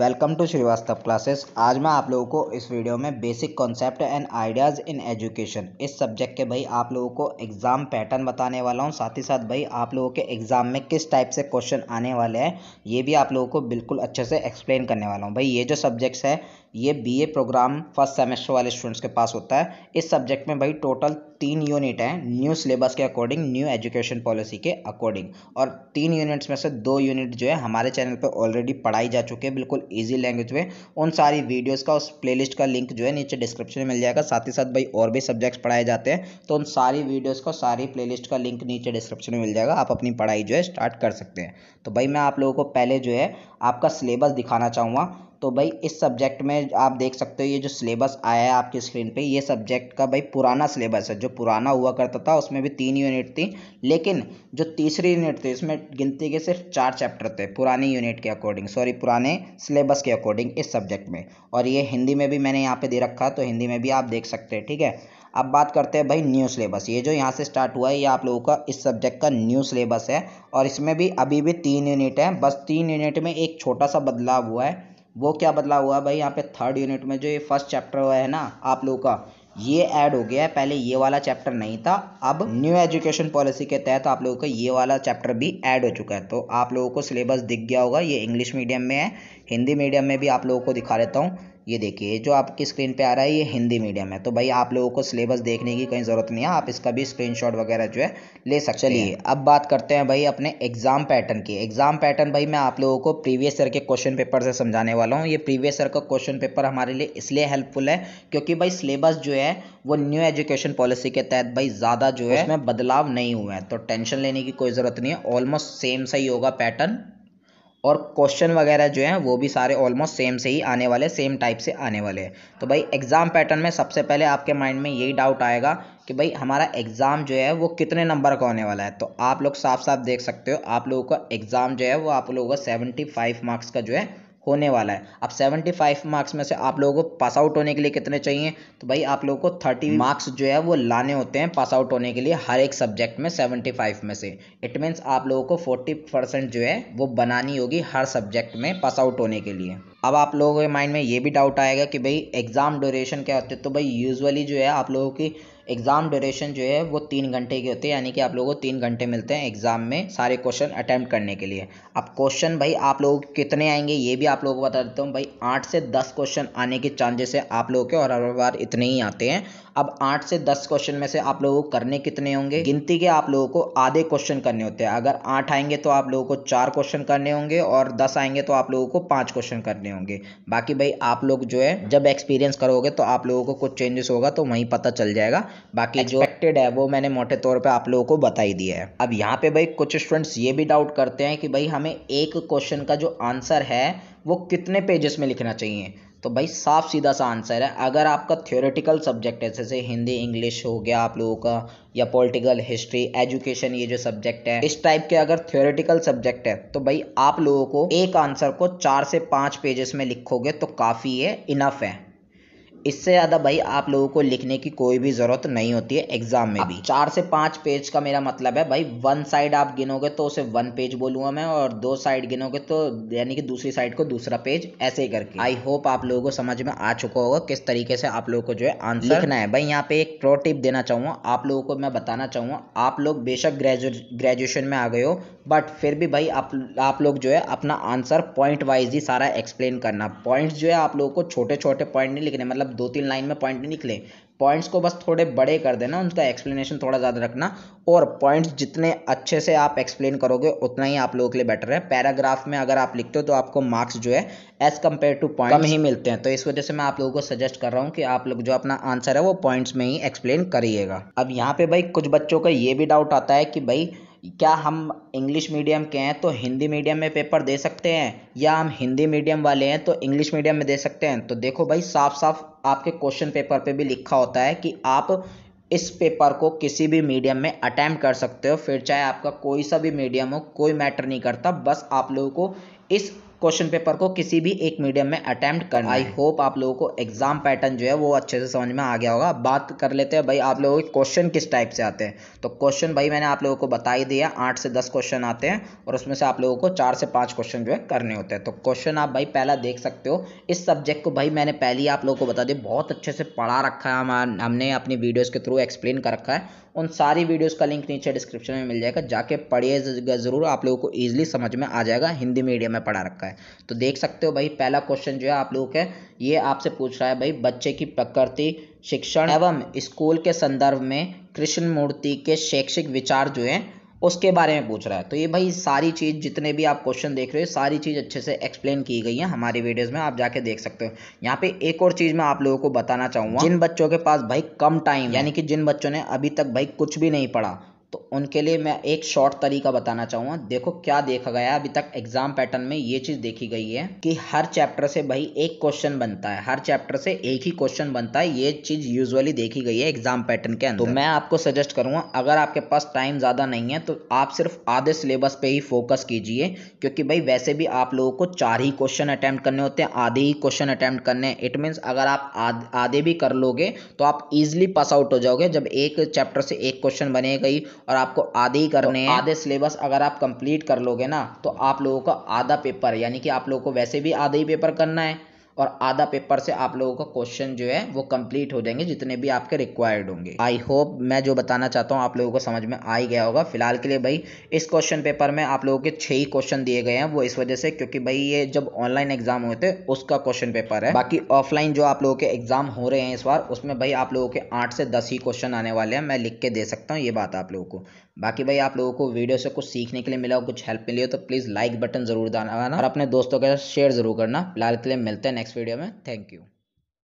Welcome to Srivastava classes आज मैं आप लोगों को इस वीडियो में basic concept and ideas in education इस सब्जेक्ट के भाई आप लोगों को एग्ज़ाम पैटर्न बताने वाला हूँ। साथ ही साथ भाई आप लोगों के एग्ज़ाम में किस टाइप से क्वेश्चन आने वाले हैं, ये भी आप लोगों को बिल्कुल अच्छे से एक्सप्लेन करने वाला हूँ। भाई ये जो सब्जेक्ट्स है ये बी प्रोग्राम फ़र्स्ट सेमेस्टर वाले स्टूडेंट्स के पास होता है। इस सब्जेक्ट में भाई टोटल तीन यूनिट हैं न्यू सिलेबस के अकॉर्डिंग न्यू एजुकेशन पॉलिसी के अकॉर्डिंग और तीन यूनिट्स में से दो यूनिट जो है हमारे चैनल पे ऑलरेडी पढ़ाई जा चुके हैं, बिल्कुल इजी लैंग्वेज में। उन सारी वीडियोस का, उस प्लेलिस्ट का लिंक जो है नीचे डिस्क्रिप्शन में मिल जाएगा। साथ ही साथ भाई और भी सब्जेक्ट्स पढ़ाए जाते हैं तो उन सारी वीडियोज़ का, सारी प्ले का लिंक नीचे डिस्क्रिप्शन में मिल जाएगा। आप अपनी पढ़ाई जो है स्टार्ट कर सकते हैं। तो भाई मैं आप लोगों को पहले जो है आपका सिलेबस दिखाना चाहूँगा। तो भाई इस सब्जेक्ट में आप देख सकते हो ये जो सिलेबस आया है आपकी स्क्रीन पे, ये सब्जेक्ट का भाई पुराना सिलेबस है, जो पुराना हुआ करता था, उसमें भी तीन यूनिट थी, लेकिन जो तीसरी यूनिट थी, इसमें गिनती के सिर्फ़ चार चैप्टर थे, पुरानी यूनिट के अकॉर्डिंग सॉरी पुराने सिलेबस के अकॉर्डिंग इस सब्जेक्ट में। और ये हिंदी में भी मैंने यहाँ पर दे रखा तो हिंदी में भी आप देख सकते हैं, ठीक है? अब बात करते हैं भाई न्यू सिलेबस ये जो यहाँ से स्टार्ट हुआ है, ये आप लोगों का इस सब्जेक्ट का न्यू सिलेबस है, और इसमें भी अभी भी तीन यूनिट है, बस तीन यूनिट में एक छोटा सा बदलाव हुआ है वो क्या बदलाव हुआ भाई? यहाँ पे थर्ड यूनिट में जो ये फ़र्स्ट चैप्टर हुआ है ना, आप लोगों का, ये ऐड हो गया है। पहले ये वाला चैप्टर नहीं था, अब न्यू एजुकेशन पॉलिसी के तहत आप लोगों का ये वाला चैप्टर भी ऐड हो चुका है। तो आप लोगों को सिलेबस दिख गया होगा, ये इंग्लिश मीडियम में है, हिंदी मीडियम में भी आप लोगों को दिखा देता हूँ। ये देखिए जो आपकी स्क्रीन पे आ रहा है ये हिंदी मीडियम है। तो भाई आप लोगों को सिलेबस देखने की कहीं ज़रूरत नहीं है आप इसका भी स्क्रीनशॉट वगैरह जो है ले सकते चलिए। अब बात करते हैं भाई अपने एग्ज़ाम पैटर्न की। एग्ज़ाम पैटर्न भाई मैं आप लोगों को प्रीवियस ईयर के क्वेश्चन पेपर से समझाने वाला हूँ। ये प्रीवियस ईयर का क्वेश्चन पेपर हमारे लिए इसलिए हेल्पफुल है क्योंकि भाई सिलेबस जो है वो न्यू एजुकेशन पॉलिसी के तहत भाई ज़्यादा जो है उसमें बदलाव नहीं हुआ है। तो टेंशन लेने की कोई ज़रूरत नहीं है ऑलमोस्ट सेम सही होगा पैटर्न और क्वेश्चन वगैरह जो हैं, वो भी सारे ऑलमोस्ट सेम से ही आने वाले सेम टाइप से आने वाले हैं। तो भाई एग्ज़ाम पैटर्न में सबसे पहले आपके माइंड में यही डाउट आएगा कि भाई, हमारा एग्ज़ाम जो है, वो कितने नंबर का होने वाला है? तो आप लोग साफ़ साफ़ देख सकते हो, आप लोगों का एग्ज़ाम जो है, वो आप लोगों का सेवेंटी फाइव मार्क्स का जो है होने वाला है। अब 75 मार्क्स में से आप लोगों को पास आउट होने के लिए कितने चाहिए? तो भाई आप लोगों को 30 मार्क्स जो है वो लाने होते हैं पास आउट होने के लिए हर एक सब्जेक्ट में 75 में से। इट मीन्स आप लोगों को 40 परसेंट जो है वो बनानी होगी हर सब्जेक्ट में पास आउट होने के लिए। अब आप लोगों के माइंड में ये भी डाउट आएगा कि भाई एग्ज़ाम ड्यूरेशन क्या होती है? तो भाई यूजुअली जो है आप लोगों की एग्ज़ाम ड्यूरेशन जो है वो तीन घंटे की होती है, यानी कि आप लोगों को तीन घंटे मिलते हैं एग्ज़ाम में सारे क्वेश्चन अटैम्प्ट करने के लिए। अब क्वेश्चन भाई आप लोग कितने आएँगे, ये भी आप लोगों को बता देता हूँ भाई, आठ से दस क्वेश्चन आने के चांसेस है आप लोगों के और हर बार इतने ही आते हैं। अब आठ से दस क्वेश्चन में से आप लोगों को करने कितने होंगे? गिनती के आप लोगों को आधे क्वेश्चन करने होते हैं। अगर आठ आएँगे तो आप लोगों को चार क्वेश्चन करने होंगे और दस आएँगे तो आप लोगों को पाँच क्वेश्चन करने होंगे। बाकी भाई आप लोग जो है, जब एक्सपीरियंस करोगे तो आप लोगों को कुछ चेंजेस होगा तो वहीं पता चल जाएगा। बाकी जो एक्सपेक्टेड है वो मैंने मोटे तौर पर आप लोगों को बताई दिया है। अब यहाँ पे भाई कुछ स्टूडेंट्स ये भी डाउट करते हैं कि भाई हमें एक क्वेश्चन का जो आंसर है वो कितने पेजेस में लिखना चाहिए? तो भाई साफ़ सीधा सा आंसर है। अगर आपका थियोरेटिकल सब्जेक्ट है जैसे हिंदी इंग्लिश हो गया आप लोगों का या पॉलिटिकल हिस्ट्री एजुकेशन ये जो सब्जेक्ट है इस टाइप के अगर थियोरेटिकल सब्जेक्ट है तो भाई आप लोगों को एक आंसर को चार से पाँच पेजेस में लिखोगे तो काफ़ी है इनफ है। इससे ज़्यादा भाई आप लोगों को लिखने की कोई भी ज़रूरत नहीं होती है एग्ज़ाम में भी। चार से पाँच पेज का मेरा मतलब है भाई वन साइड आप गिनोगे तो उसे वन पेज बोलूँगा मैं और दो साइड गिनोगे तो यानी कि दूसरी साइड को दूसरा पेज ऐसे ही करके। आई होप आप लोगों को समझ में आ चुका होगा किस तरीके से आप लोगों को जो है आंसर लिखना है। भाई यहाँ पे एक प्रो टिप देना चाहूँगा आप लोगों को मैं बताना चाहूँगा आप लोग बेशक ग्रेजुएशन में आ गए हो बट फिर भी भाई आप आप लोग जो है अपना आंसर पॉइंट वाइज ही सारा एक्सप्लेन करना। पॉइंट्स जो है आप लोगों को छोटे छोटे पॉइंट नहीं लिखने मतलब दो तीन लाइन में पॉइंट निकले। पॉइंट्स को बस थोड़े बड़े कर देना, उनका एक्सप्लेनेशन थोड़ा ज़्यादा रखना। और पॉइंट्स जितने अच्छे से आप एक्सप्लेन करोगे, उतना ही आप लोगों के लिए बेटर है। पैराग्राफ में अगर आप लिखते हो तो आपको मार्क्स जो है एज कंपेयर टू पॉइंट कम ही मिलते हैं। तो इस वजह से मैं आप लोगों को सजेस्ट कर रहा हूँ कि आप लोग जो अपना आंसर है, वो पॉइंट्स में ही एक्सप्लेन करिएगा। अब यहाँ पे भाई कुछ बच्चों का ये भी डाउट आता है कि भाई क्या हम इंग्लिश मीडियम के हैं तो हिंदी मीडियम में पेपर दे सकते हैं? या हम हिंदी मीडियम वाले हैं तो इंग्लिश मीडियम में दे सकते हैं? तो देखो भाई साफ़ साफ़ आपके क्वेश्चन पेपर पे भी लिखा होता है कि आप इस पेपर को किसी भी मीडियम में अटैम्प्ट कर सकते हो। फिर चाहे आपका कोई सा भी मीडियम हो, कोई मैटर नहीं करता। बस आप लोगों को इस क्वेश्चन पेपर को किसी भी एक मीडियम में अटैम्प्ट करना आई होप आप लोगों को एग्ज़ाम पैटर्न जो है वो अच्छे से समझ में आ गया होगा। बात कर लेते हैं भाई, आप लोगों के क्वेश्चन किस टाइप से आते हैं? तो क्वेश्चन भाई मैंने आप लोगों को बता ही दिया, आठ से दस क्वेश्चन आते हैं और उसमें से आप लोगों को चार से पाँच क्वेश्चन जो है करने होते हैं। तो क्वेश्चन आप भाई पहला देख सकते हो। इस सब्जेक्ट को भाई मैंने पहले ही आप लोगों को बता दिया, बहुत अच्छे से पढ़ा रखा है हमने अपनी वीडियोज़ के थ्रू एक्सप्लेन कर रखा है। उन सारी वीडियोस का लिंक नीचे डिस्क्रिप्शन में मिल जाएगा, जाके पढ़िएगा ज़रूर आप लोगों को ईजिली समझ में आ जाएगा, हिंदी मीडियम में पढ़ा रखा है। तो देख सकते हो भाई, पहला क्वेश्चन जो है आप लोगों के, ये आपसे पूछ रहा है भाई, बच्चे की प्रकृति, शिक्षण एवं स्कूल के संदर्भ में कृष्ण मूर्ति के शैक्षिक विचार जो है, उसके बारे में पूछ रहा है। तो ये भाई सारी चीज़, जितने भी आप क्वेश्चन देख रहे हो, सारी चीज़ अच्छे से एक्सप्लेन की गई है हमारी वीडियोस में, आप जाके देख सकते हो। यहाँ पे एक और चीज़ मैं आप लोगों को बताना चाहूँगा, जिन बच्चों के पास भाई कम टाइम यानी कि जिन बच्चों ने अभी तक भाई कुछ भी नहीं पढ़ा तो उनके लिए मैं एक शॉर्ट तरीका बताना चाहूँगा। देखो क्या देखा गया अभी तक एग्ज़ाम पैटर्न में ये चीज़ देखी गई है कि हर चैप्टर से भाई एक क्वेश्चन बनता है। हर चैप्टर से एक ही क्वेश्चन बनता है। ये चीज़ यूजुअली देखी गई है एग्ज़ाम पैटर्न के अंदर। तो मैं आपको सजेस्ट करूँगा, अगर आपके पास टाइम ज़्यादा नहीं है तो आप सिर्फ़ आधे सिलेबस पे ही फोकस कीजिए। क्योंकि भाई वैसे भी आप लोगों को चार ही क्वेश्चन अटैम्प्ट करने होते हैं, आधे ही क्वेश्चन अटैम्प्ट करने इट मीन्स अगर आप आधे भी कर लोगे तो आप इजिली पास आउट हो जाओगे। जब एक चैप्टर से एक क्वेश्चन बनेगा ही और आपको आधे ही करने तो आधे सिलेबस अगर आप कंप्लीट कर लोगे ना तो आप लोगों का आधा पेपर यानी कि आप लोगों को वैसे भी आधा ही पेपर करना है। और आधा पेपर से आप लोगों का क्वेश्चन जो है, वो कंप्लीट हो जाएँगे, जितने भी आपके रिक्वायर्ड होंगे। आई होप मैं जो बताना चाहता हूँ, आप लोगों को समझ में आ ही गया होगा। फ़िलहाल के लिए भाई, इस क्वेश्चन पेपर में आप लोगों के छह ही क्वेश्चन दिए गए हैं, वो इस वजह से क्योंकि भाई, ये जब ऑनलाइन एग्ज़ाम हुए थे उसका क्वेश्चन पेपर है। बाकी ऑफलाइन जो आप लोगों के एग्ज़ाम हो रहे हैं इस बार, उसमें भाई आप लोगों के आठ से दस ही क्वेश्चन आने वाले हैं, मैं लिख के दे सकता हूँ, ये बात आप लोगों को। बाकी भाई, आप लोगों को वीडियो से कुछ सीखने के लिए मिला हो, कुछ हेल्प मिली हो तो प्लीज़ लाइक बटन ज़रूर दाना और अपने दोस्तों के साथ शेयर ज़रूर करना। फ़िलहाल के लिए मिलते हैं नेक्स्ट वीडियो में। Thank you